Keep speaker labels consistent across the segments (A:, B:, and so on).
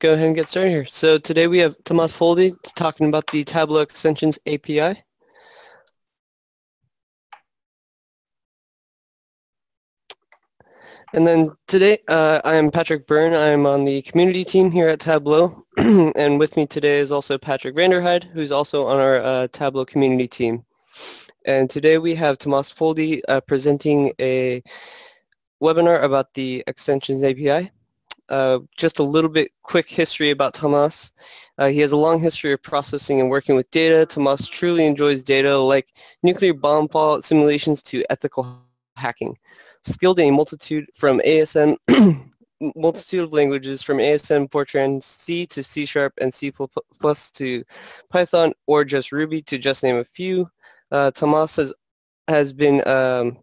A: go ahead and get started here. So today we have Tamas Foldi talking about the Tableau Extensions API. And then today, uh, I am Patrick Byrne. I am on the community team here at Tableau. and with me today is also Patrick Vanderheide, who's also on our uh, Tableau community team. And today we have Tamas Foldi uh, presenting a webinar about the Extensions API. Uh, just a little bit quick history about Tamas. Uh, he has a long history of processing and working with data. Tamas truly enjoys data like nuclear bomb fallout simulations to ethical hacking. Skilled in a multitude from ASM, multitude of languages from ASM, Fortran, C to C Sharp and C++ plus to Python or just Ruby to just name a few. Uh, Tamas has, has been um,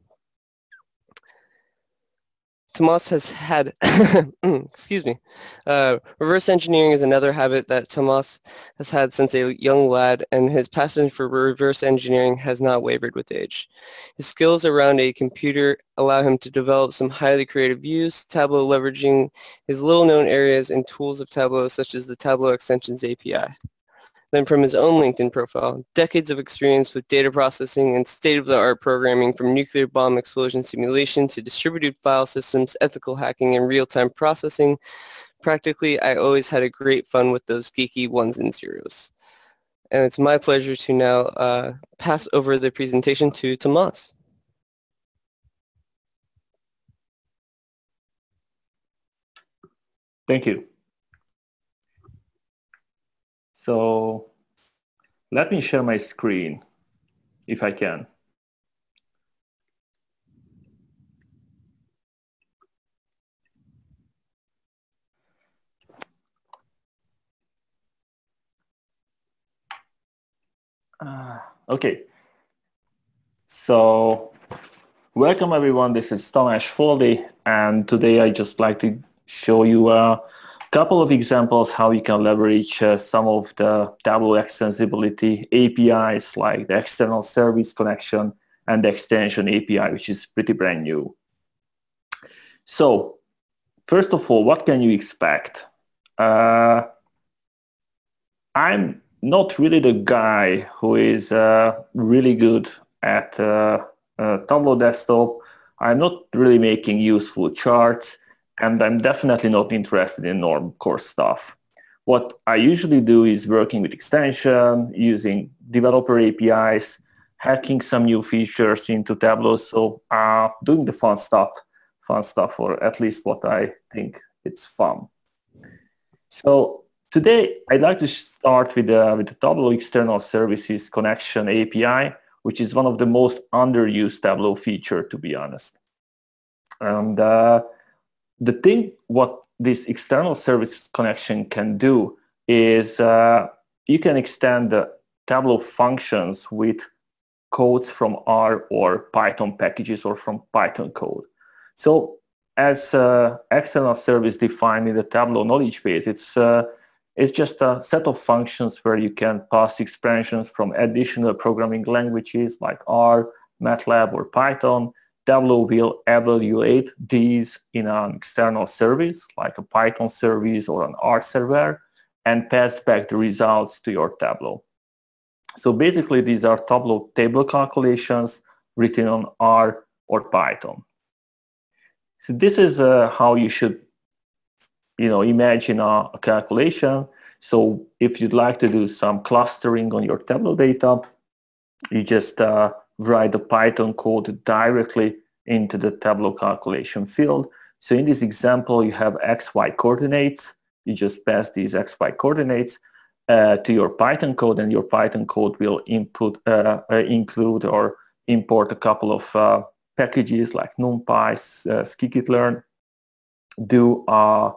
A: Tamas has had, excuse me, uh, reverse engineering is another habit that Tamas has had since a young lad, and his passion for reverse engineering has not wavered with age. His skills around a computer allow him to develop some highly creative views, Tableau leveraging his little-known areas and tools of Tableau, such as the Tableau Extensions API than from his own LinkedIn profile. Decades of experience with data processing and state-of-the-art programming from nuclear bomb explosion simulation to distributed file systems, ethical hacking, and real-time processing. Practically, I always had a great fun with those geeky ones and zeros. And it's my pleasure to now uh, pass over the presentation to Tamas.
B: Thank you. So let me share my screen if I can. Uh, okay. So welcome everyone. This is Tamas Foldi and today I just like to show you a couple of examples how you can leverage uh, some of the Tableau extensibility APIs like the external service connection and the extension API, which is pretty brand new. So first of all, what can you expect? Uh, I'm not really the guy who is uh, really good at uh, uh, Tableau desktop. I'm not really making useful charts and I'm definitely not interested in norm core stuff. What I usually do is working with extension, using developer APIs, hacking some new features into Tableau. So uh, doing the fun stuff, fun stuff, or at least what I think it's fun. So today I'd like to start with, uh, with the Tableau External Services Connection API, which is one of the most underused Tableau feature, to be honest. And uh, the thing what this external service connection can do is uh, you can extend the Tableau functions with codes from R or Python packages or from Python code. So as uh, external service defined in the Tableau knowledge base, it's, uh, it's just a set of functions where you can pass expansions from additional programming languages like R, MATLAB, or Python, Tableau will evaluate these in an external service, like a Python service or an R server, and pass back the results to your Tableau. So basically, these are Tableau table calculations written on R or Python. So this is uh, how you should, you know, imagine a, a calculation. So if you'd like to do some clustering on your Tableau data, you just uh, write the Python code directly into the Tableau calculation field. So in this example, you have XY coordinates. You just pass these XY coordinates uh, to your Python code and your Python code will input, uh, uh, include or import a couple of uh, packages like NumPy, uh, scikit-learn, do a,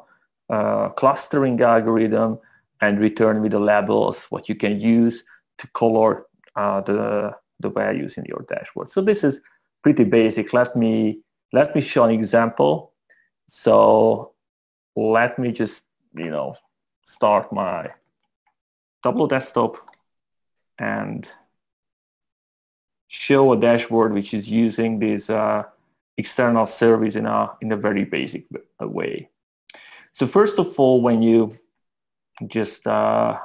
B: a clustering algorithm and return with the labels what you can use to color uh, the the values in your dashboard. So this is pretty basic. Let me let me show an example. So let me just you know start my Tableau desktop and show a dashboard which is using this uh, external service in a in a very basic way. So first of all, when you just uh,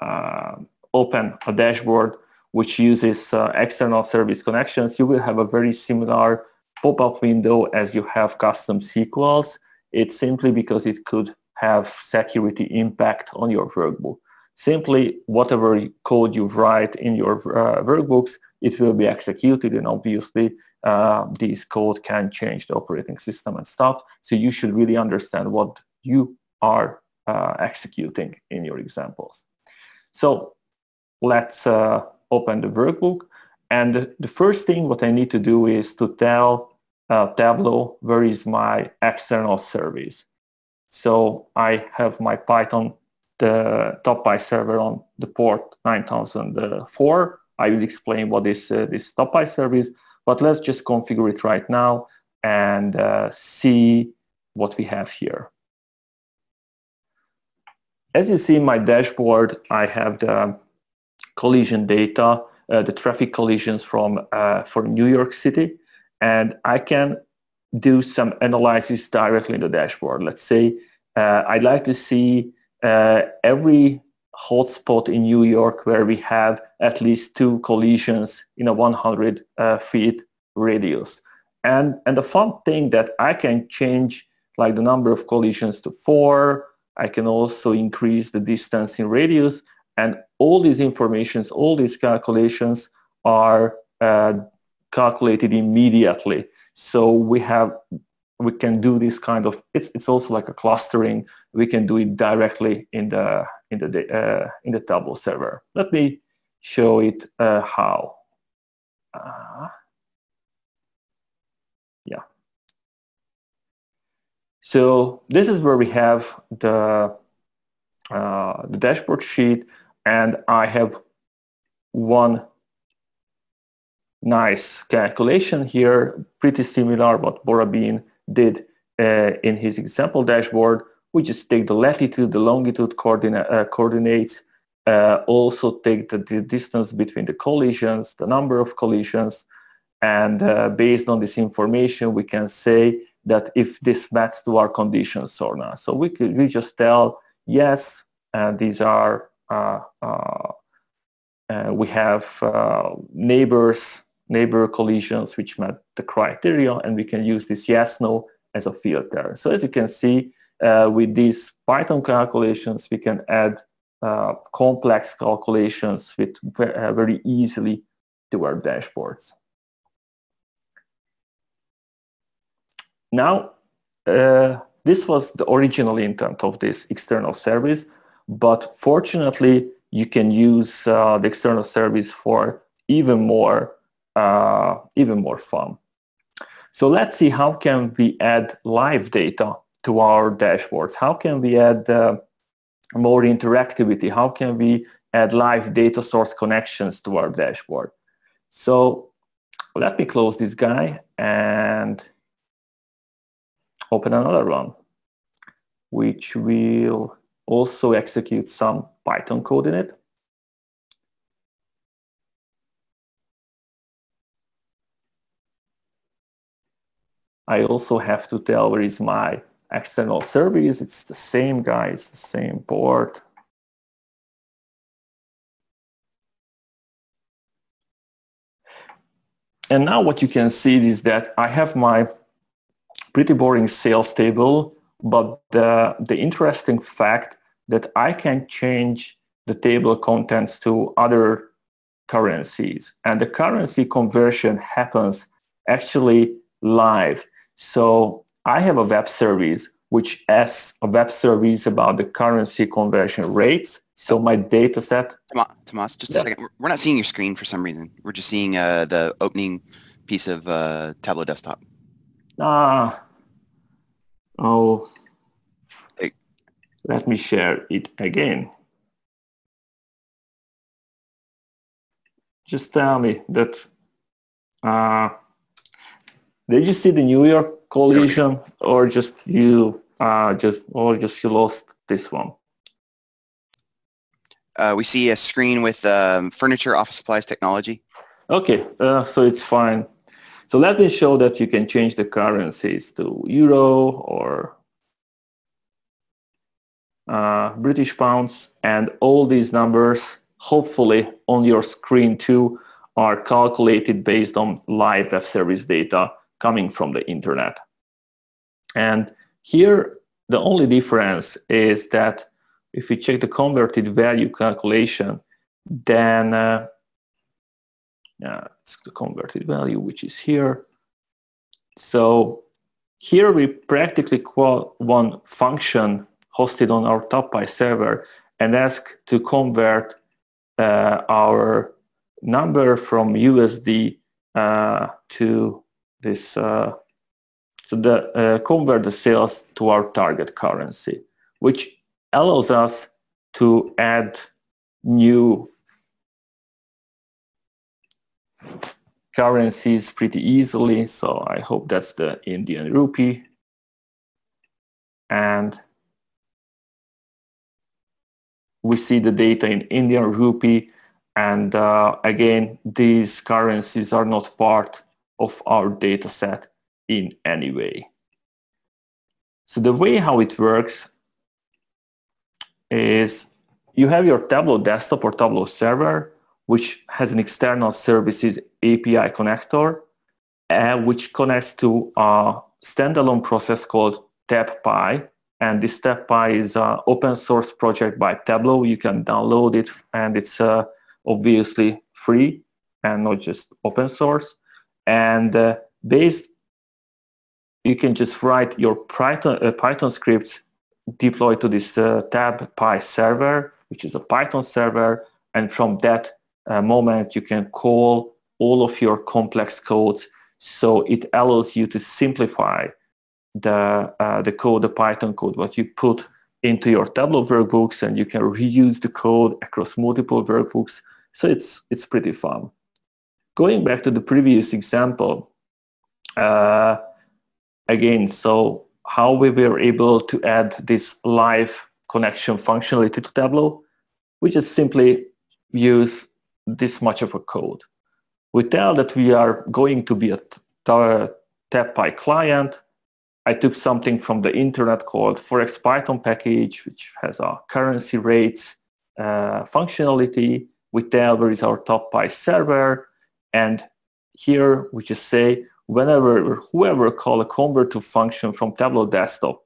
B: uh, open a dashboard which uses uh, external service connections, you will have a very similar pop-up window as you have custom SQLs. It's simply because it could have security impact on your workbook. Simply, whatever code you write in your uh, workbooks, it will be executed and obviously uh, this code can change the operating system and stuff. So you should really understand what you are uh, executing in your examples. So let's uh, open the workbook. And the first thing what I need to do is to tell uh, Tableau where is my external service. So I have my Python the TabPy server on the port 9004. I will explain what is uh, this TabPy service, but let's just configure it right now and uh, see what we have here. As you see in my dashboard, I have the collision data, uh, the traffic collisions from uh, for New York City, and I can do some analysis directly in the dashboard. Let's say uh, I'd like to see uh, every hotspot in New York where we have at least two collisions in a 100 uh, feet radius. And, and the fun thing that I can change like the number of collisions to four, I can also increase the distance in radius and all these informations, all these calculations are uh, calculated immediately. So we have, we can do this kind of, it's, it's also like a clustering. We can do it directly in the, in the, uh, in the Tableau server. Let me show it uh, how. Uh, yeah. So this is where we have the, uh, the dashboard sheet and I have one nice calculation here, pretty similar what Bora Beran did uh, in his example dashboard. We just take the latitude, the longitude coordinate, uh, coordinates, uh, also take the, the, distance between the collisions, the number of collisions, and uh, based on this information, we can say that if this matches to our conditions or not. So we could we just tell, yes, these are uh, uh, uh, we have neighbors, neighbor collisions which met the criteria, and we can use this yes, no as a filter. So as you can see, with these Python calculations, we can add uh, complex calculations with uh, very easily to our dashboards. Now, uh, this was the original intent of this external service, but fortunately, you can use uh, the external service for even more, uh, even more fun. So let's see how can we add live data to our dashboards? How can we add uh, more interactivity? How can we add live data source connections to our dashboard? So let me close this guy and open another one, which will also execute some Python code in it. I also have to tell where is my external service. It's the same guy, it's the same port. And now what you can see is that I have my pretty boring sales table, but the, the interesting fact that I can change the table contents to other currencies. And the currency conversion happens actually live. So I have a web service which asks a web service about the currency conversion rates. So my data set.
C: Tamas, just yeah. a second. We're not seeing your screen for some reason. We're just seeing uh, the opening piece of uh, Tableau desktop.
B: Ah. Oh, let me share it again. Just tell me that, uh, did you see the New York collision or just you, uh, just, or just you lost this one?
C: Uh, we see a screen with um, furniture, office supplies, technology.
B: Okay, uh, so it's fine. So let me show that you can change the currencies to euro or uh, British pounds, and all these numbers, hopefully on your screen too, are calculated based on live web service data coming from the internet. And here, the only difference is that if we check the converted value calculation, then uh, yeah, it's the converted value, which is here. So here we practically call one function hosted on our TabPy server and ask to convert uh, our number from USD uh, to this, uh, so the uh, convert the sales to our target currency, which allows us to add new currencies pretty easily. So I hope that's the Indian rupee. And we see the data in Indian rupee. And uh, again, these currencies are not part of our data set in any way. So the way how it works is you have your Tableau desktop or Tableau server, which has an external services API connector, uh, which connects to a standalone process called TabPy. And this TabPy is an open source project by Tableau. You can download it, and it's uh, obviously free and not just open source. And uh, based, you can just write your Python, uh, Python scripts deployed to this uh, TabPy server, which is a Python server. And from that uh, moment, you can call all of your complex codes. So it allows you to simplify the, uh, the code, the Python code, what you put into your Tableau workbooks and you can reuse the code across multiple workbooks. So it's, it's pretty fun. Going back to the previous example, uh, again, so how we were able to add this live connection functionality to Tableau, we just simply use this much of a code. We tell that we are going to be a TabPy client. I took something from the internet called Forex Python package, which has a currency rates uh, functionality. We tell where is our TabPy server. And here we just say whenever whoever call a convert to function from Tableau desktop,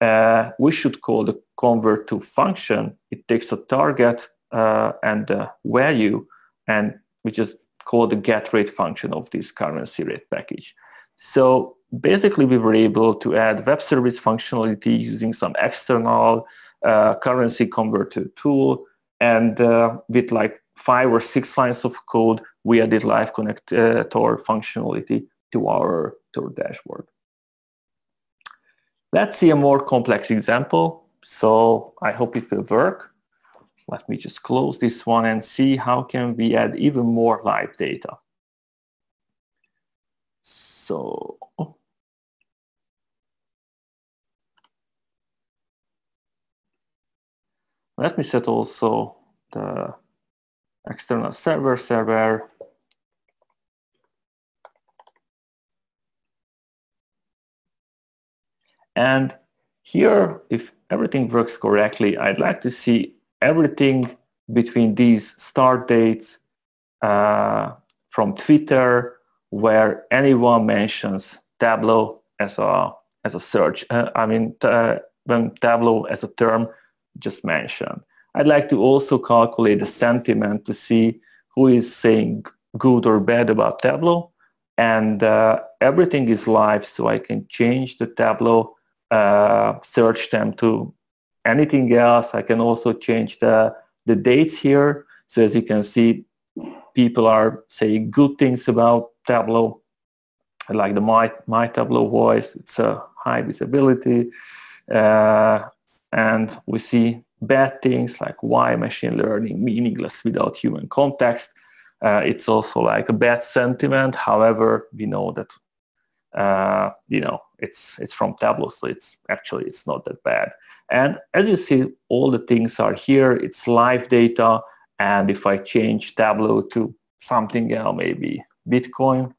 B: uh, we should call the convert to function. It takes a target uh, and the value, and we just call the get rate function of this currency rate package. So basically, we were able to add web service functionality using some external uh, currency converter tool, and uh, with like five or six lines of code, we added live connector functionality to our, to our dashboard. Let's see a more complex example. So I hope it will work. Let me just close this one and see how can we add even more live data. So let me set also the external server server And here, if everything works correctly, I'd like to see everything between these start dates uh, from Twitter where anyone mentions Tableau as a as a search. Uh, I mean, uh, when Tableau as a term just mentioned. I'd like to also calculate the sentiment to see who is saying good or bad about Tableau. And uh, everything is live, so I can change the Tableau uh, search them to anything else. I can also change the, the dates here. So as you can see, people are saying good things about Tableau. I like the My, My Tableau voice. It's a high visibility. Uh, and we see bad things like why machine learning meaningless without human context. Uh, it's also like a bad sentiment. However, we know that uh, you know, it's it's from Tableau, so it's actually it's not that bad. And as you see, all the things are here. It's live data, and if I change Tableau to something else, maybe Bitcoin,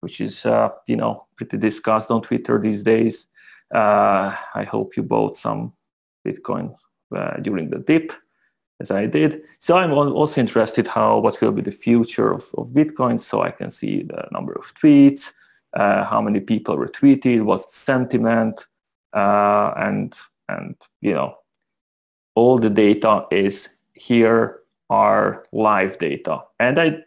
B: which is uh, you know pretty discussed on Twitter these days. Uh, I hope you bought some Bitcoin uh, during the dip, as I did. So I'm also interested how what will be the future of, of Bitcoin. So I can see the number of tweets, uh, how many people retweeted, what's the sentiment, uh, and and you know all the data is here are live data. And I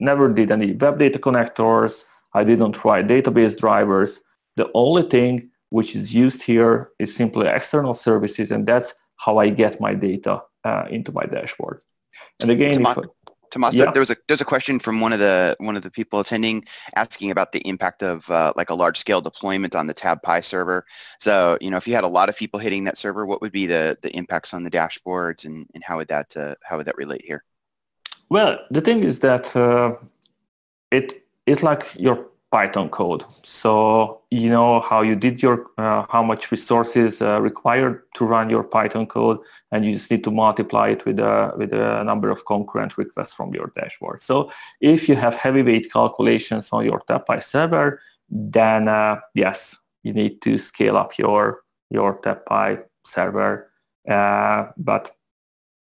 B: never did any web data connectors. I didn't try database drivers. The only thing which is used here is simply external services, and that's how I get my data uh, into my dashboard. And again,
C: if, Tamas, yeah. there was a there's a question from one of the one of the people attending asking about the impact of uh, like a large scale deployment on the TabPy server. So you know, if you had a lot of people hitting that server, what would be the the impacts on the dashboards, and and how would that uh, how would that relate here?
B: Well, the thing is that uh, it it's like your Python code. So you know how you did your, uh, how much resources uh, required to run your Python code, and you just need to multiply it with a, with a number of concurrent requests from your dashboard. So if you have heavyweight calculations on your TabPy server, then uh, yes, you need to scale up your, your TabPy server. Uh, but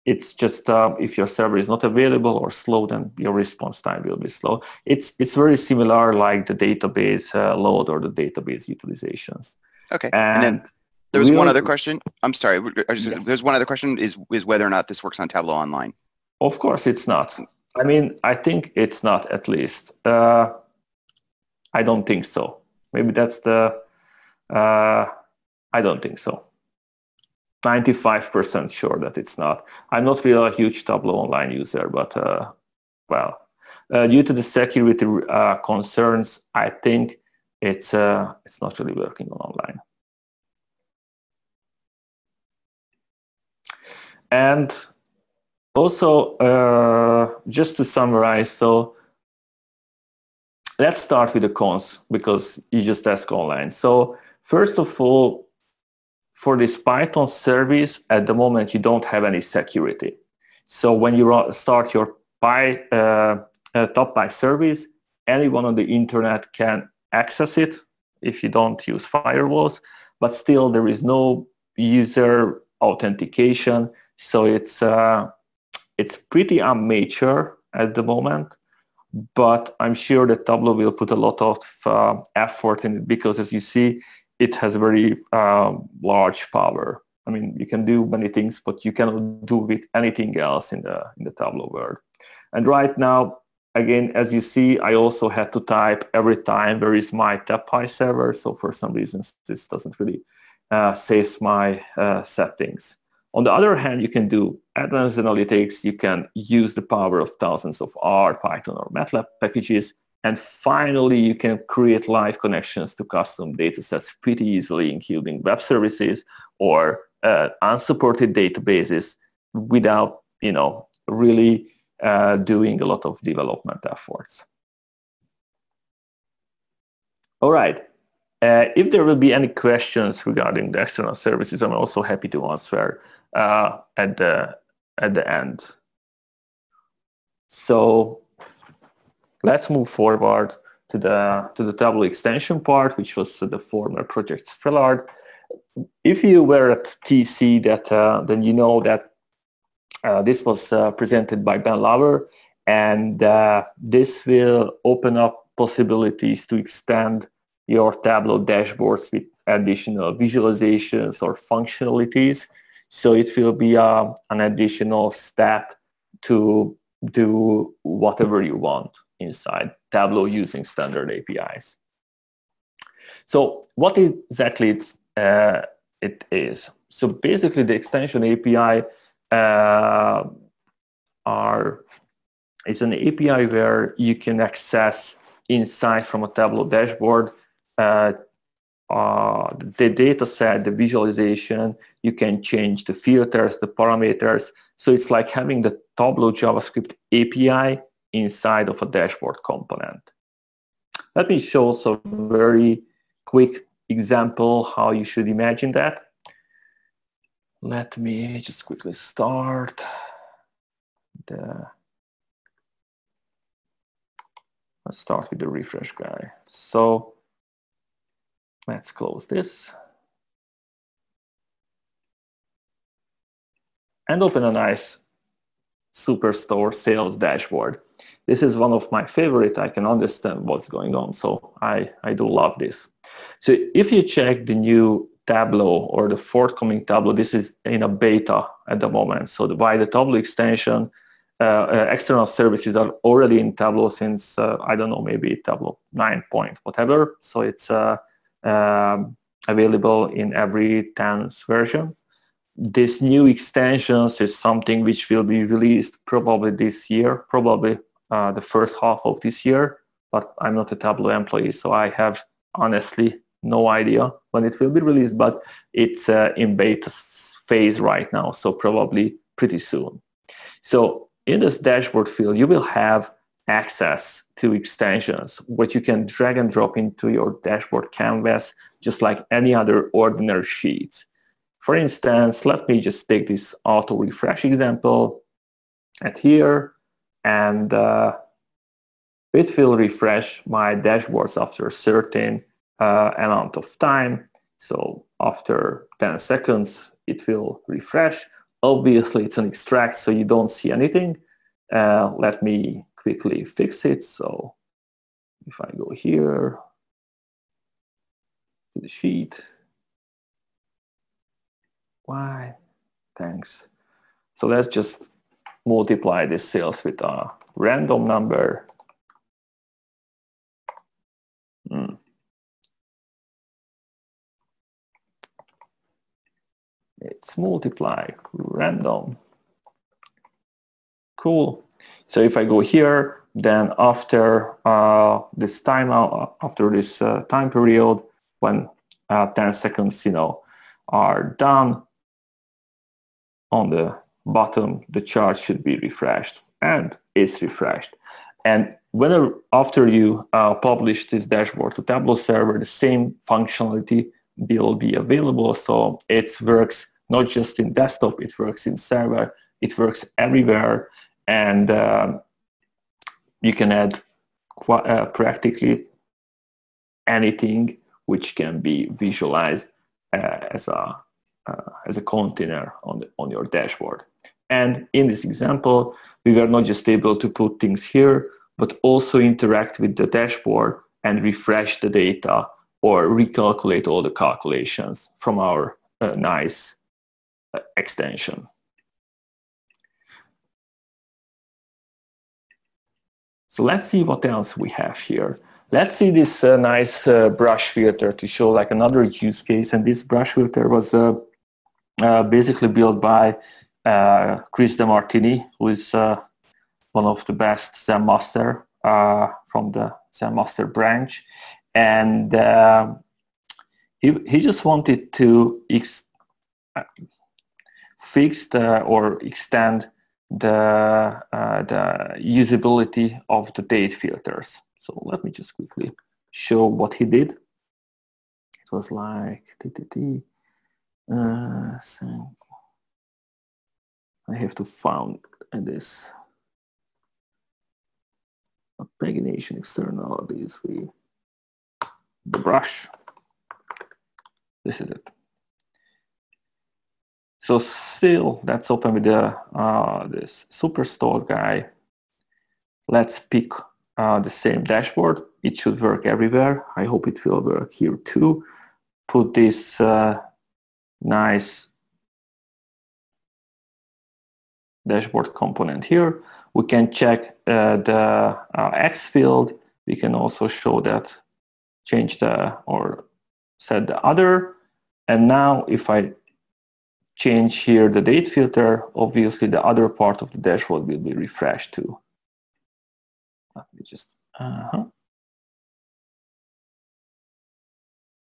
B: it's just uh, if your server is not available or slow, then your response time will be slow. It's it's very similar like the database uh, load or the database utilizations.
C: Okay. And, and there was one other question. I'm sorry. Just, yes. There's one other question is is whether or not this works on Tableau Online.
B: Of course, it's not. I mean, I think it's not at least. Uh, I don't think so. Maybe that's the. Uh, I don't think so. 95% sure that it's not. I'm not really a huge Tableau Online user, but uh, well, uh, due to the security uh, concerns, I think it's uh, it's not really working on online. And also, uh, just to summarize, so let's start with the cons because you just ask online. So first of all, for this Python service, at the moment, you don't have any security. So when you start your Py, uh, uh, TabPy service, anyone on the internet can access it if you don't use firewalls, but still there is no user authentication. So it's, uh, it's pretty amateur at the moment, but I'm sure that Tableau will put a lot of uh, effort in it because as you see, it has a very um, large power. I mean, you can do many things, but you cannot do with anything else in the in the Tableau world. And right now, again, as you see, I also had to type every time where is my TabPy server. So for some reasons, this doesn't really uh, save my uh, settings. On the other hand, you can do advanced analytics. You can use the power of thousands of R, Python, or MATLAB packages and finally, you can create live connections to custom datasets pretty easily, including web services or uh, unsupported databases without, you know, really uh, doing a lot of development efforts. All right. Uh, if there will be any questions regarding the external services, I'm also happy to answer uh, at the at the end. So let's move forward to the to the Tableau extension part, which was the former project Frelard. If you were at TC, that uh, then you know that uh, this was uh, presented by Ben Lower, and uh, this will open up possibilities to extend your Tableau dashboards with additional visualizations or functionalities. So it will be uh, an additional step to do whatever you want inside Tableau using standard APIs. So what exactly uh, it is? So basically the extension API uh, are is an API where you can access insight from a Tableau dashboard, uh, uh, the data set, the visualization, you can change the filters, the parameters. So it's like having the Tableau JavaScript API inside of a dashboard component. Let me show some very quick example how you should imagine that. Let me just quickly start the let's start with the refresh guy. So let's close this. and open a nice Superstore sales dashboard. This is one of my favorite. I can understand what's going on. So I, I do love this. So if you check the new Tableau or the forthcoming Tableau, this is in a beta at the moment. So the, by the Tableau extension, uh, uh, external services are already in Tableau since, uh, I don't know, maybe Tableau 9 point whatever. So it's uh, um, available in every 10th version. This new extensions is something which will be released probably this year, probably uh, the first half of this year, but I'm not a Tableau employee, so I have honestly no idea when it will be released, but it's uh, in beta phase right now, so probably pretty soon. So in this dashboard field, you will have access to extensions, which you can drag and drop into your dashboard canvas, just like any other ordinary sheets. For instance, let me just take this auto refresh example at here and uh, it will refresh my dashboards after a certain uh, amount of time. So after 10 seconds, it will refresh. Obviously, it's an extract, so you don't see anything. Uh, let me quickly fix it. So if I go here to the sheet, why? Thanks. So let's just multiply this sales with a random number. Hmm. It's multiply random. Cool. So if I go here, then after uh, this time uh, after this uh, time period, when uh, 10 seconds, you know, are done, on the bottom, the chart should be refreshed and it's refreshed. And whenever after you uh, publish this dashboard to Tableau server, the same functionality will be available. So it works not just in desktop, it works in server, it works everywhere. And uh, you can add uh, practically anything which can be visualized uh, as a uh, as a container on, the, on your dashboard. And in this example, we were not just able to put things here, but also interact with the dashboard and refresh the data or recalculate all the calculations from our uh, nice uh, extension. So let's see what else we have here. Let's see this uh, nice uh, brush filter to show like another use case. And this brush filter was uh, basically built by uh, Chris DeMartini, who is uh, one of the best Zen Master uh, from the Zen Master branch. And um, he, he just wanted to fix the, or extend the, uh, the usability of the date filters. So let me just quickly show what he did. It was like, uh, I have to found this pagination externalities the the brush. This is it. So still, let's open with the uh, this Superstore guy. Let's pick uh, the same dashboard. It should work everywhere. I hope it will work here too. Put this uh, nice dashboard component here. We can check uh, the uh, X field. We can also show that, change the, or set the other. And now if I change here the date filter, obviously the other part of the dashboard will be refreshed too. Let me just, uh -huh.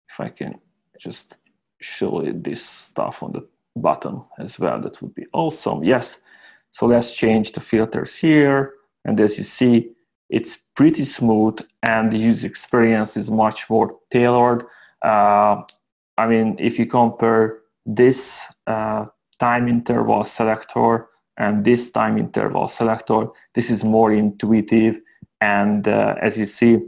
B: if I can just show this stuff on the bottom as well. That would be awesome. Yes. So let's change the filters here. And as you see, it's pretty smooth and the user experience is much more tailored. Uh, I mean, if you compare this uh, time interval selector and this time interval selector, this is more intuitive. And uh, as you see,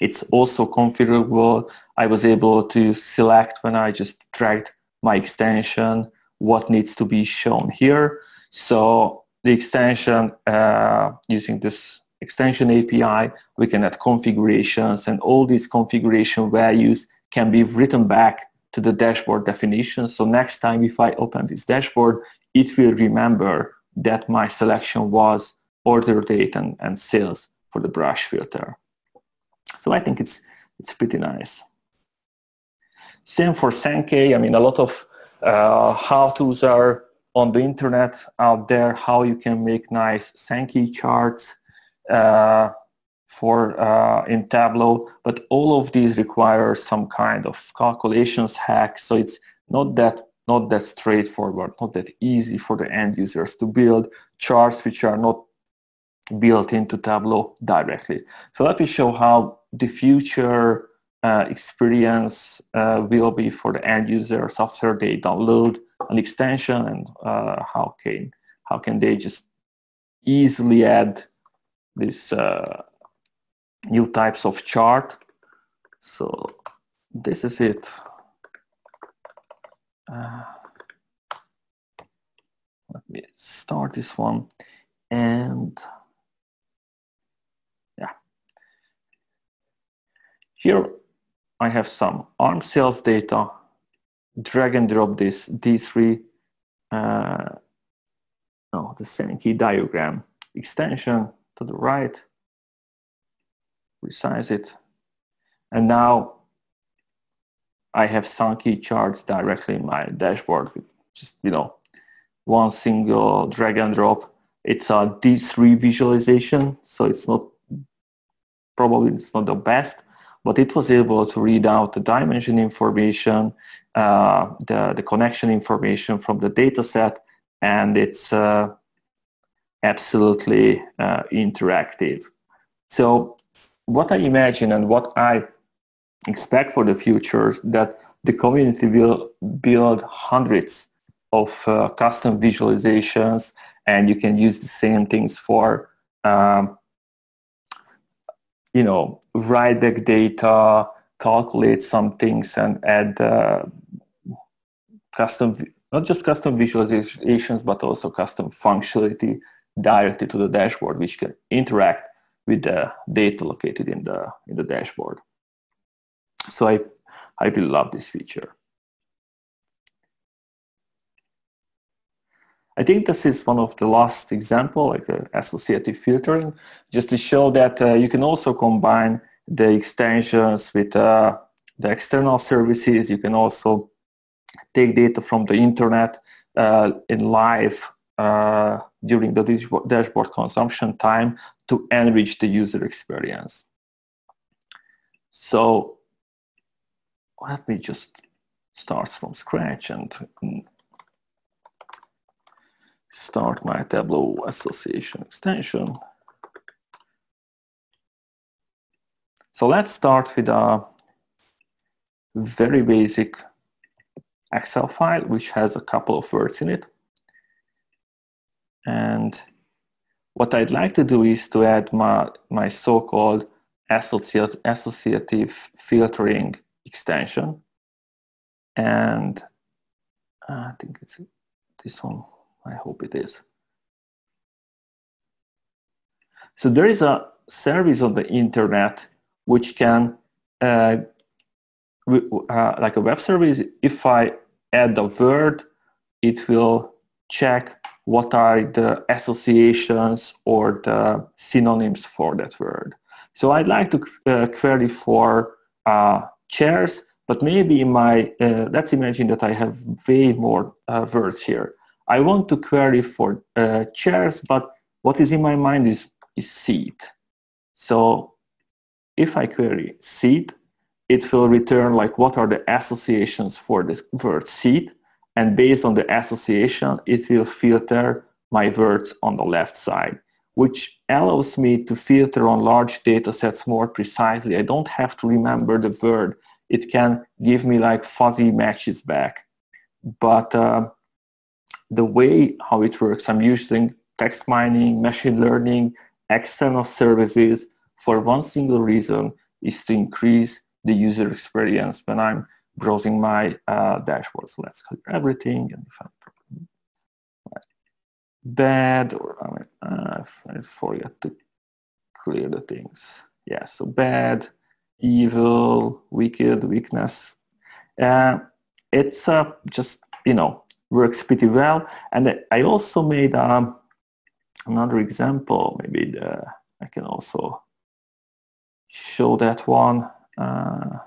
B: it's also configurable. I was able to select when I just dragged my extension what needs to be shown here. So the extension, uh, using this extension API, we can add configurations and all these configuration values can be written back to the dashboard definition. So next time if I open this dashboard, it will remember that my selection was order date and, and sales for the brush filter. So I think it's, it's pretty nice. Same for Sankey. I mean, a lot of uh, how-tos are on the internet out there, how you can make nice Sankey charts uh, for uh, in Tableau, but all of these require some kind of calculations hack. So it's not that not that straightforward, not that easy for the end users to build charts which are not built into Tableau directly. So let me show how the future uh, experience uh, will be for the end users after they download an extension and uh, how can how can they just easily add these uh, new types of chart. So this is it. Uh, let me start this one and yeah here I have some ARM sales data. Drag and drop this D3 uh, no the Sankey diagram extension to the right. Resize it. And now I have Sankey charts directly in my dashboard just, you know, one single drag and drop. It's a D3 visualization, so it's not, probably it's not the best, but it was able to read out the dimension information, uh, the, the connection information from the data set, and it's uh, absolutely uh, interactive. So what I imagine and what I expect for the future is that the community will build hundreds of uh, custom visualizations and you can use the same things for um, you know write back data calculate some things and add uh, custom not just custom visualizations but also custom functionality directly to the dashboard which can interact with the data located in the in the dashboard so I, I really love this feature. I think this is one of the last example, like uh, associative filtering, just to show that uh, you can also combine the extensions with uh, the external services. You can also take data from the internet uh, in live uh, during the dashboard consumption time to enrich the user experience. So let me just start from scratch and start my Tableau association extension. So let's start with a very basic Excel file which has a couple of words in it. And what I'd like to do is to add my, my so-called associative filtering extension. And uh, I think it's this one. I hope it is. So there is a service on the internet which can, uh, uh, like a web service, if I add a word, it will check what are the associations or the synonyms for that word. So I'd like to uh, query for uh, chairs, but maybe in my, uh, let's imagine that I have way more uh, words here. I want to query for uh, chairs, but what is in my mind is, is seat. So if I query seat, it will return like what are the associations for this word seat, and based on the association, it will filter my words on the left side, which allows me to filter on large data sets more precisely. I don't have to remember the word. It can give me like fuzzy matches back. But uh, the way how it works, I'm using text mining, machine learning, external services for one single reason is to increase the user experience when I'm browsing my uh, dashboard. So let's clear everything and if I'm bad, or uh, I forget to clear the things. Yeah, so bad, evil, wicked, weakness. Uh, it's uh, just, you know, works pretty well. And I also made um, another example. Maybe the, I can also show that one. Uh,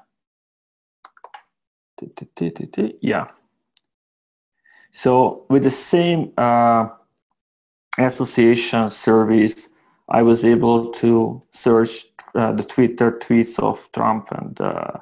B: yeah. So with the same uh, association service, I was able to search uh, the Twitter tweets of Trump and uh,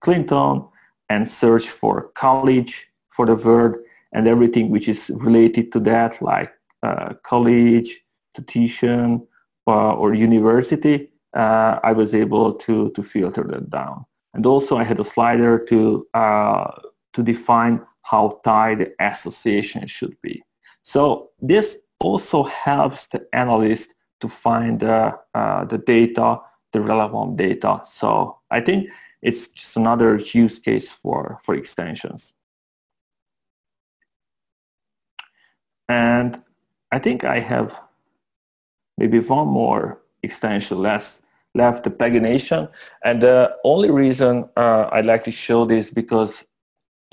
B: Clinton and search for college for the word and everything which is related to that, like uh, college, tuition, uh, or university, uh, I was able to, to filter that down. And also I had a slider to, uh, to define how tight the association should be. So this also helps the analyst to find uh, uh, the data, the relevant data. So I think it's just another use case for, for extensions. And I think I have maybe one more extension less left, the pagination. And the only reason uh, I'd like to show this because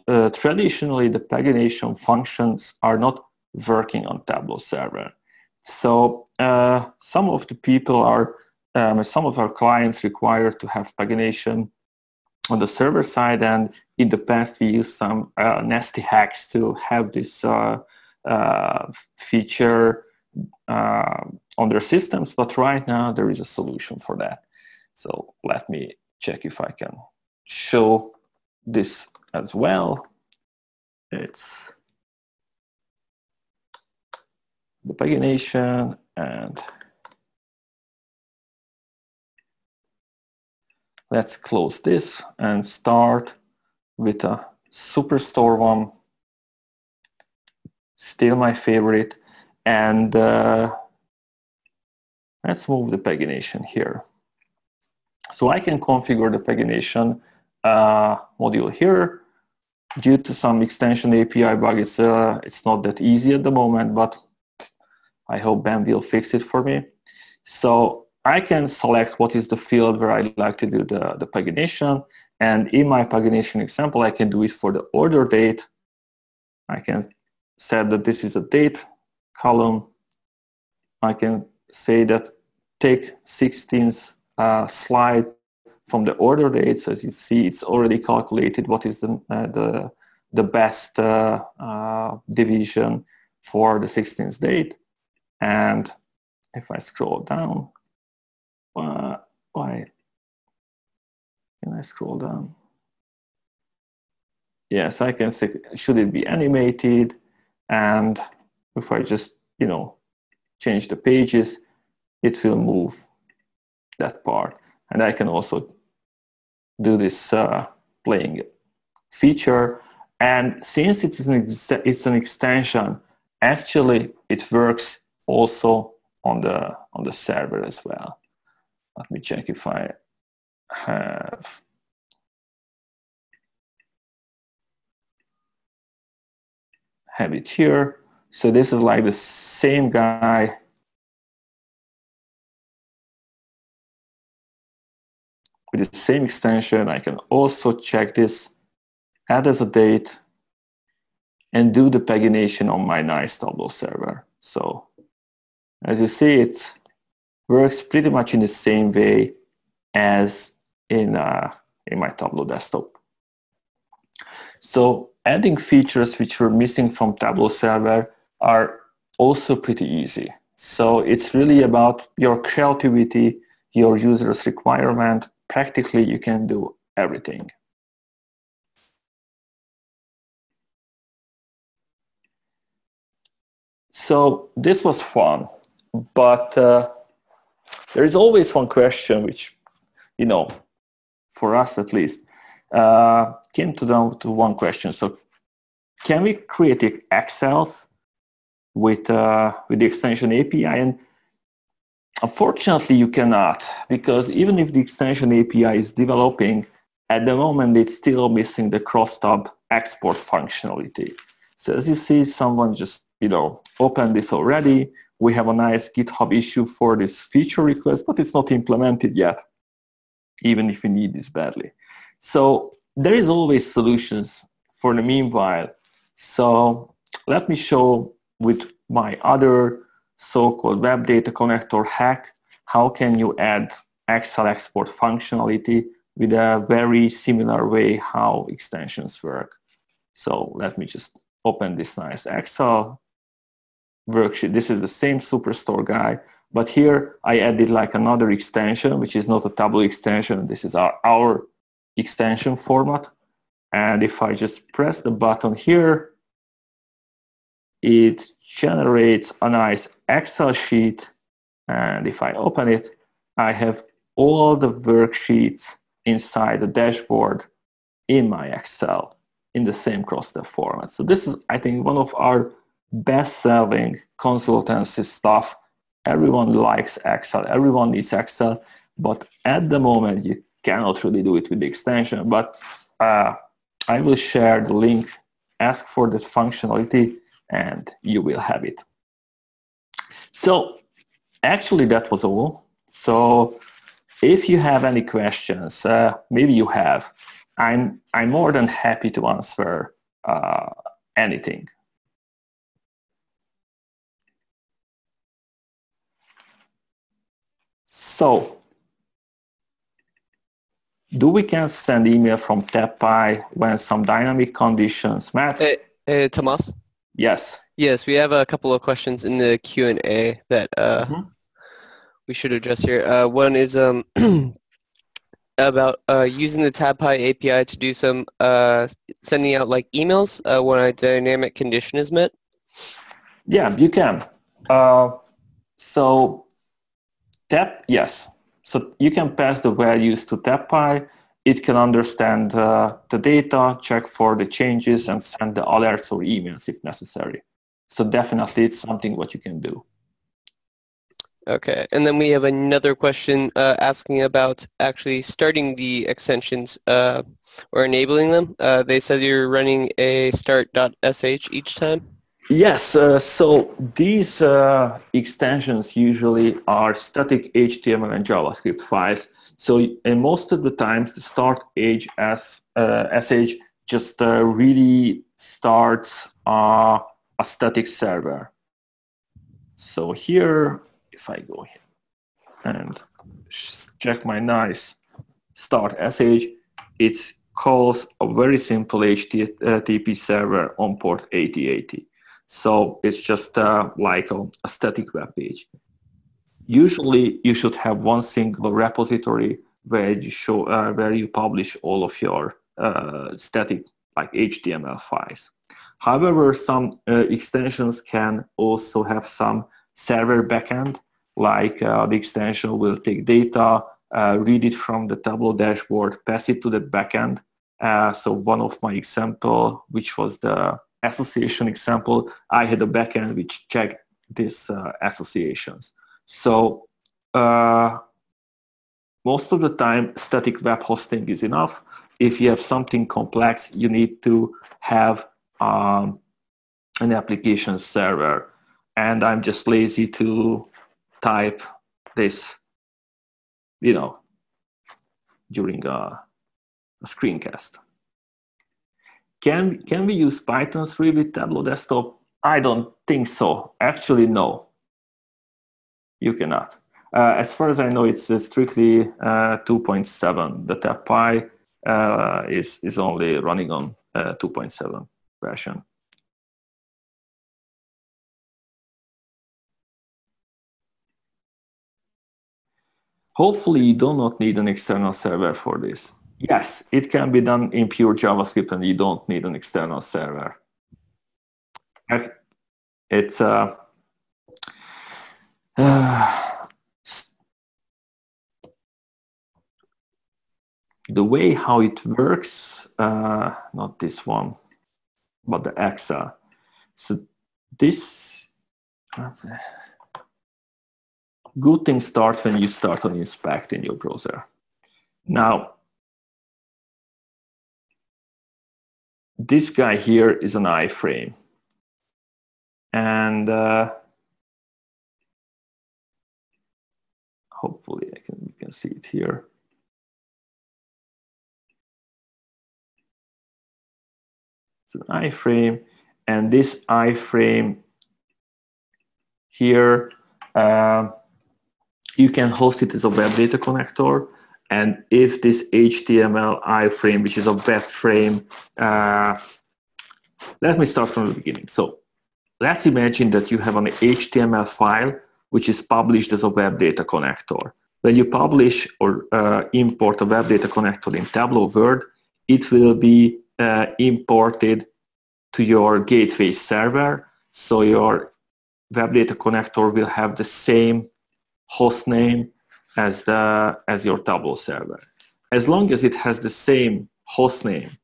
B: uh, traditionally the pagination functions are not working on Tableau server. So uh, some of the people are, um, some of our clients require to have pagination on the server side and in the past we used some uh, nasty hacks to have this uh, feature uh, on their systems, but right now there is a solution for that. So let me check if I can show this as well. It's the pagination and let's close this and start with a Superstore one still my favorite. And uh, let's move the pagination here. So I can configure the pagination uh, module here. Due to some extension API bug, it's, uh, it's not that easy at the moment, but I hope Ben will fix it for me. So I can select what is the field where I'd like to do the, the pagination. And in my pagination example, I can do it for the order date. I can said that this is a date column, I can say that take 16th uh, slide from the order dates. As you see, it's already calculated what is the, uh, the, the best uh, uh division for the 16th date. And if I scroll down, uh, why can I scroll down? Yes, I can say, should it be animated? And if I just, you know, change the pages, it will move that part. And I can also do this uh, playing feature. And since it's an, it's an extension, actually it works also on the, on the server as well. Let me check if I have have it here. So this is like the same guy with the same extension. I can also check this, add as a date, and do the pagination on my nice Tableau server. So as you see, it works pretty much in the same way as in, uh, in my Tableau desktop. So adding features which were missing from Tableau server are also pretty easy. So it's really about your creativity, your user's requirement. Practically, you can do everything. So this was fun, but uh, there is always one question which, you know, for us at least, uh, came to down to one question. So can we create Excels with, uh, with the extension API? And unfortunately, you cannot, because even if the extension API is developing, at the moment, it's still missing the cross-tab export functionality. So as you see, someone just you know, opened this already. We have a nice GitHub issue for this feature request, but it's not implemented yet, even if we need this badly. So there is always solutions for the meanwhile. So let me show with my other so-called web data connector hack, how can you add Excel export functionality with a very similar way how extensions work. So let me just open this nice Excel worksheet. This is the same Superstore guy, but here I added like another extension, which is not a Tableau extension. This is our, our extension format. And if I just press the button here, it generates a nice Excel sheet. And if I open it, I have all the worksheets inside the dashboard in my Excel in the same cross-tab format. So this is, I think, one of our best-selling consultancy stuff. Everyone likes Excel. Everyone needs Excel. But at the moment, you cannot really do it with the extension. But uh, I will share the link. Ask for that functionality, and you will have it. So actually, that was all. So if you have any questions, uh, maybe you have, I'm, I'm more than happy to answer uh, anything. So, do we can send email from TabPy when some dynamic conditions met?
A: Hey, hey, Tomas?
B: Yes.
A: Yes, we have a couple of questions in the Q&A that uh, mm -hmm we should address here. Uh, one is um, about uh, using the TabPy API to do some uh, sending out like emails uh, when a dynamic condition is met.
B: Yeah, you can. Uh, so Tab, yes. So you can pass the values to TabPy. It can understand uh, the data, check for the changes, and send the alerts or emails if necessary. So definitely it's something what you can do.
A: Okay, and then we have another question uh, asking about actually starting the extensions uh, or enabling them. Uh, they said you're running a start.sh each time.
B: Yes, uh, so these uh, extensions usually are static HTML and JavaScript files. So in most of the times, the start age as uh, sh just really starts a static server. So here if I go here and check my nice start sh, it calls a very simple HTTP server on port 8080. So it's just uh, like a, a, static web page. Usually you should have one single repository where you show uh, where you publish all of your uh, static like HTML files. However, some uh, extensions can also have some server backend like uh, the extension will take data, uh, read it from the Tableau dashboard, pass it to the backend. So one of my example, which was the association example, I had a backend which checked these uh, associations. So uh, most of the time, static web hosting is enough. If you have something complex, you need to have um, an application server. And I'm just lazy to type this, you know, during a, a screencast. Can, can we use Python 3 with Tableau Desktop? I don't think so. Actually, no. You cannot. Uh, as far as I know, it's uh, strictly uh, 2.7. The TabPy uh, is, is only running on uh, 2.7 version. Hopefully you do not need an external server for this. Yes, it can be done in pure JavaScript and you don't need an external server. It's uh, uh, the way how it works, uh, not this one, but the Excel. So this, good thing starts when you start on inspect in your browser. Now, this guy here is an iframe. and uh, hopefully I can, you can see it here. It's an iframe, and this iframe here, uh, you can host it as a web data connector. And if this HTML iframe, which is a web frame, uh, let me start from the beginning. So let's imagine that you have an HTML file which is published as a web data connector. When you publish or uh, import a web data connector in Tableau Word, it will be uh, imported to your gateway server. So your web data connector will have the same host name as, the, as your Tableau server. As long as it has the same host name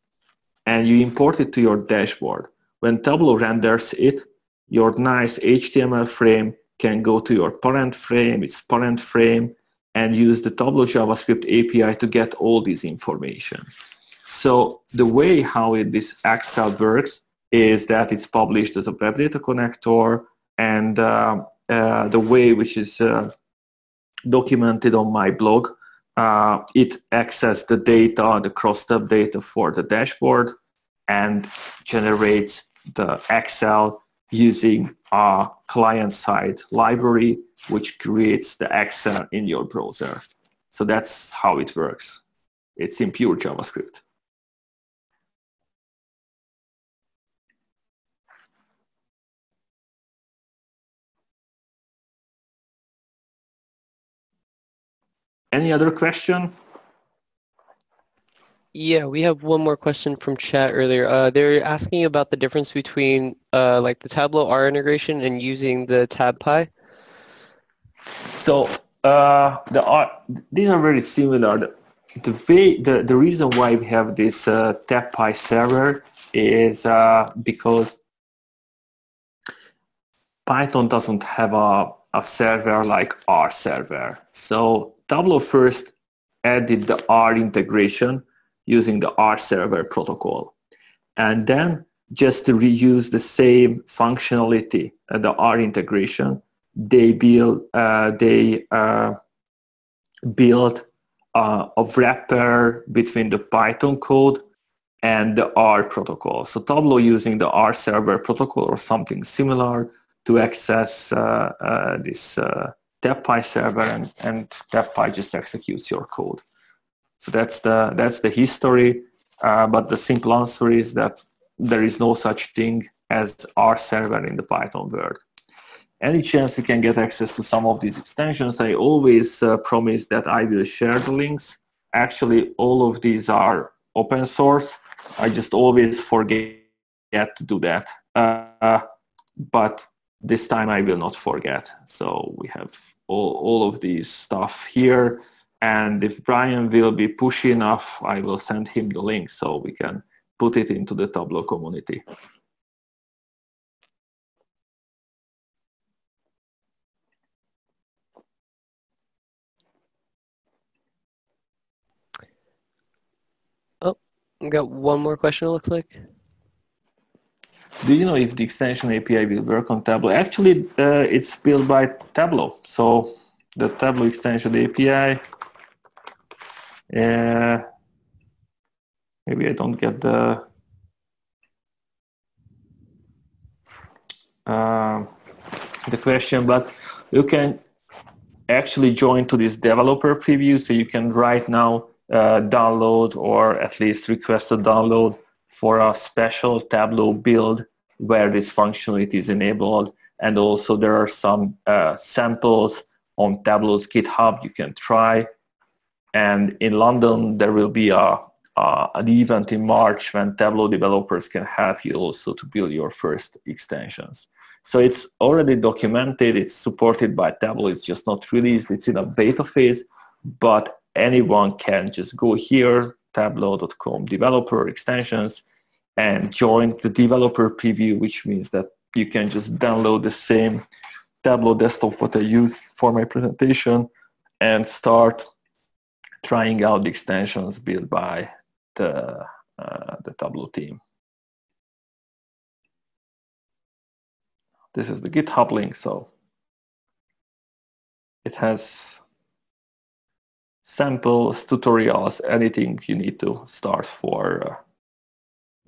B: and you import it to your dashboard, when Tableau renders it, your nice HTML frame can go to your parent frame, its parent frame, and use the Tableau JavaScript API to get all this information. So the way how it, this Excel works is that it's published as a web data connector and uh, uh, the way which is uh, documented on my blog, uh, it accesses the data, the cross-tab data for the dashboard and generates the Excel using a client-side library which creates the Excel in your browser. So that's how it works. It's in pure JavaScript. Any other question?
A: Yeah, we have one more question from chat earlier. Uh, they're asking about the difference between uh, like the Tableau R integration and using the TabPy.
B: So uh, the R, these are very similar. The, the, way, the, the reason why we have this uh, TabPy server is uh, because Python doesn't have a, a server like R server. So Tableau first added the R integration using the R server protocol. And then just to reuse the same functionality, uh, the R integration, they build uh, they uh, build uh, a wrapper between the Python code and the R protocol. So Tableau using the R server protocol or something similar to access uh, uh, this uh, TabPy server and, and TabPy just executes your code. So that's the that's the history. Uh, but the simple answer is that there is no such thing as R server in the Python world. Any chance we can get access to some of these extensions, I always uh, promise that I will share the links. Actually, all of these are open source. I just always forget to do that. Uh, but this time I will not forget. So we have all, all of these stuff here. And if Brian will be pushy enough, I will send him the link so we can put it into the Tableau community.
A: Oh, we got one more question it looks like.
B: Do you know if the extension API will work on Tableau? Actually, uh, it's built by Tableau. So the Tableau extension API uh, maybe I don't get the uh, the question, but you can actually join to this developer preview, so you can right now uh, download or at least request a download for a special Tableau build where this functionality is enabled. And also there are some uh, samples on Tableau's GitHub you can try and in London, there will be a, a, an event in March when Tableau developers can help you also to build your first extensions. So it's already documented, it's supported by Tableau, it's just not released, it's in a beta phase, but anyone can just go here, tableau.com developer extensions, and join the developer preview, which means that you can just download the same Tableau desktop what I used for my presentation and start trying out the extensions built by the, uh, the Tableau team. this is the GitHub link. So it has samples, tutorials, anything you need to start for uh,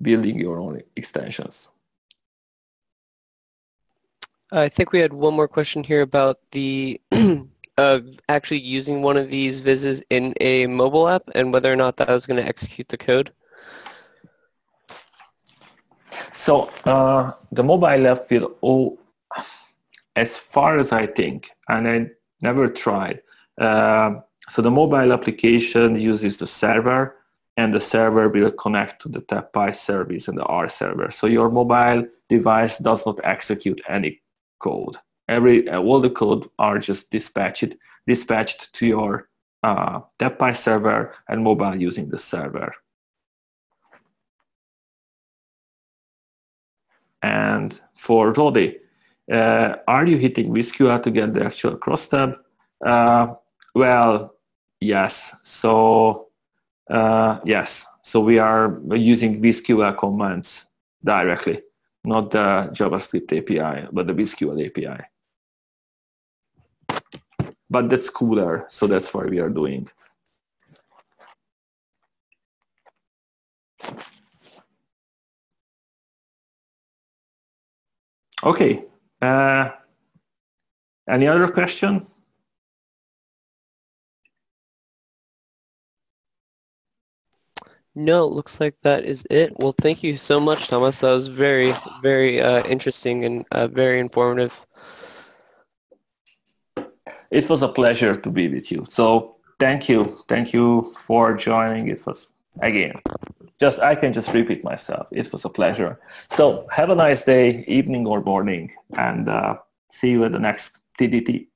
B: building your own extensions.
A: I think we had one more question here about the uh, actually using one of these vizzes in a mobile app and whether or not that was going to execute the code.
B: So uh, the mobile app will, oh, as far as I think, and I never tried. Uh, so the mobile application uses the server and the server will connect to the TabPy service and the R server. So your mobile device does not execute any code. Every all the code are just dispatched dispatched to your uh, TabPy server and mobile using the server. And for Roddy, uh, are you hitting VizQL to get the actual crosstab? Uh, well, yes. So uh, yes. So we are using VizQL commands directly, not the JavaScript API, but the VizQL API. But that's cooler, so that's what we are doing. Okay. Uh, any other question?
A: No, looks like that is it. Well, thank you so much, Thomas. That was very, very uh, interesting and uh, very informative.
B: It was a pleasure to be with you. So thank you. Thank you for joining. It was, again, just I can just repeat myself. It was a pleasure. So have a nice day, evening or morning, and uh, see you at the next TDT.